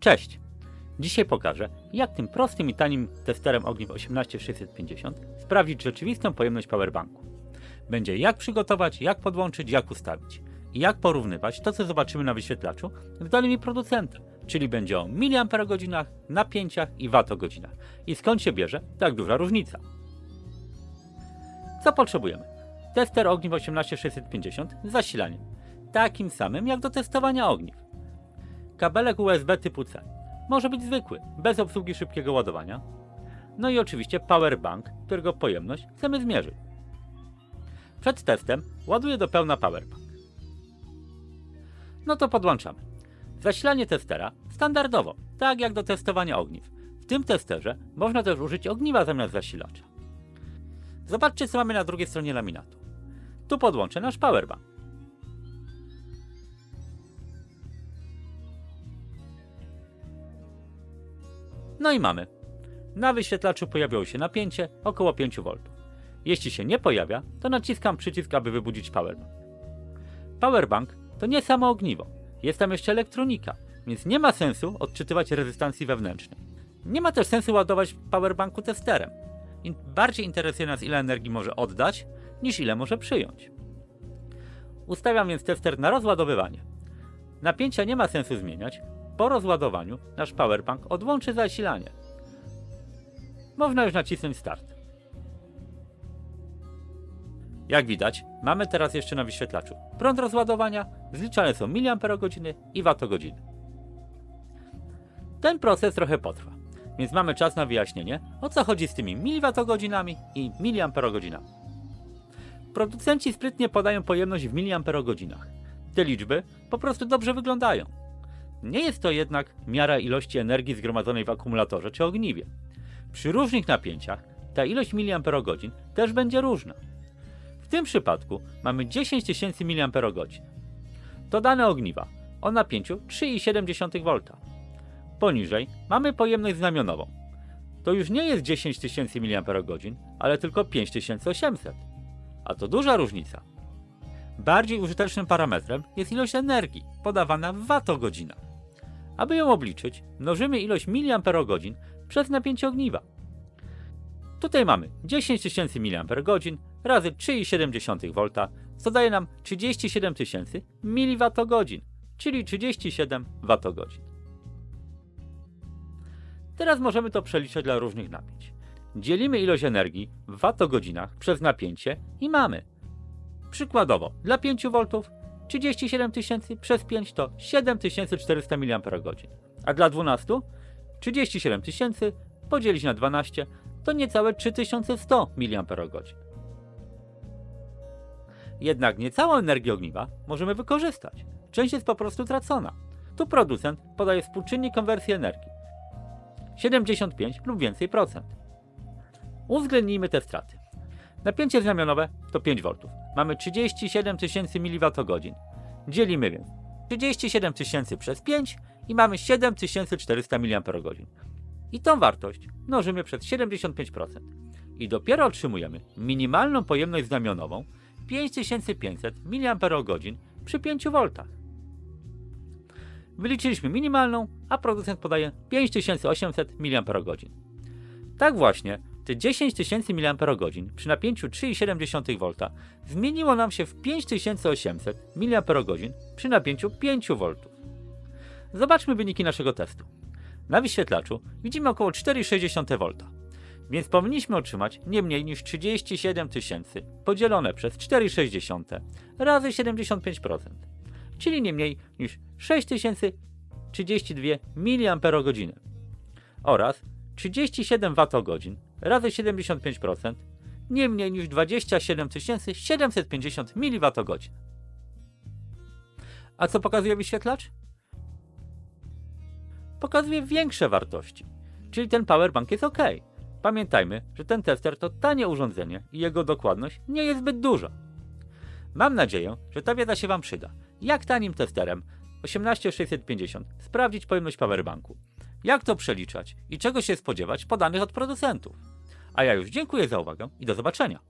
Cześć! Dzisiaj pokażę, jak tym prostym i tanim testerem ogniw 18650 sprawdzić rzeczywistą pojemność powerbanku. Będzie jak przygotować, jak podłączyć, jak ustawić. I jak porównywać to, co zobaczymy na wyświetlaczu z danymi producenta, czyli będzie o miliamperogodzinach, napięciach i watogodzinach. I skąd się bierze tak duża różnica. Co potrzebujemy? Tester ogniw 18650 z zasilaniem, takim samym jak do testowania ogniw. Kabelek USB typu C. Może być zwykły, bez obsługi szybkiego ładowania. No i oczywiście powerbank, którego pojemność chcemy zmierzyć. Przed testem ładuję do pełna powerbank. No to podłączamy. Zasilanie testera standardowo, tak jak do testowania ogniw. W tym testerze można też użyć ogniwa zamiast zasilacza. Zobaczcie co mamy na drugiej stronie laminatu. Tu podłączę nasz powerbank. No i mamy. Na wyświetlaczu pojawiło się napięcie około 5 V. Jeśli się nie pojawia, to naciskam przycisk, aby wybudzić powerbank. Powerbank to nie samo ogniwo, jest tam jeszcze elektronika, więc nie ma sensu odczytywać rezystancji wewnętrznej. Nie ma też sensu ładować powerbanku testerem. Bardziej interesuje nas ile energii może oddać, niż ile może przyjąć. Ustawiam więc tester na rozładowywanie. Napięcia nie ma sensu zmieniać, po rozładowaniu nasz powerbank odłączy zasilanie. Można już nacisnąć start. Jak widać, mamy teraz jeszcze na wyświetlaczu prąd rozładowania, zliczane są miliamperogodziny i watogodziny. Ten proces trochę potrwa, więc mamy czas na wyjaśnienie, o co chodzi z tymi miliwatogodzinami i miliamperogodzinami. Producenci sprytnie podają pojemność w miliamperogodzinach. Te liczby po prostu dobrze wyglądają. Nie jest to jednak miara ilości energii zgromadzonej w akumulatorze czy ogniwie. Przy różnych napięciach ta ilość miliamperogodzin też będzie różna. W tym przypadku mamy 10 tysięcy mAh. To dane ogniwa o napięciu 3,7 V. Poniżej mamy pojemność znamionową. To już nie jest 10 tysięcy mAh, ale tylko 5800. A to duża różnica. Bardziej użytecznym parametrem jest ilość energii podawana w watogodzinach. Aby ją obliczyć, mnożymy ilość miliamperogodzin przez napięcie ogniwa. Tutaj mamy 10 tysięcy mAh razy 3,7 V, co daje nam 37 tysięcy mWh, czyli 37 Wh. Teraz możemy to przeliczyć dla różnych napięć. Dzielimy ilość energii w watogodzinach przez napięcie i mamy. Przykładowo, dla 5 V 37 tysięcy przez 5 to 7400 mAh. A dla 12 37 tysięcy podzielić na 12 to niecałe 3100 mAh. Jednak nie całą energię ogniwa możemy wykorzystać. Część jest po prostu tracona. Tu producent podaje współczynnik konwersji energii 75 lub więcej procent. Uwzględnijmy te straty. Napięcie znamionowe to 5 V. Mamy 37 tysięcy mWh. Dzielimy więc 37 tysięcy przez 5 i mamy 7400 mAh. I tą wartość mnożymy przez 75%. I dopiero otrzymujemy minimalną pojemność znamionową 5500 mAh przy 5 V. Wyliczyliśmy minimalną, a producent podaje 5800 mAh. Tak właśnie te 10 tysięcy mAh przy napięciu 3,7 V zmieniło nam się w 5800 mAh przy napięciu 5 V. Zobaczmy wyniki naszego testu. Na wyświetlaczu widzimy około 4,6 V, więc powinniśmy otrzymać nie mniej niż 37 tysięcy podzielone przez 4,6 razy 75%, czyli nie mniej niż 6032 mAh oraz 37 Wh razy 75% nie mniej niż 27 750 mWh. A co pokazuje wyświetlacz? Pokazuje większe wartości, czyli ten powerbank jest ok. Pamiętajmy, że ten tester to tanie urządzenie i jego dokładność nie jest zbyt duża. Mam nadzieję, że ta wiedza się Wam przyda. Jak tanim testerem 18650 sprawdzić pojemność powerbanku, jak to przeliczać i czego się spodziewać podanych od producentów. A ja już dziękuję za uwagę i do zobaczenia.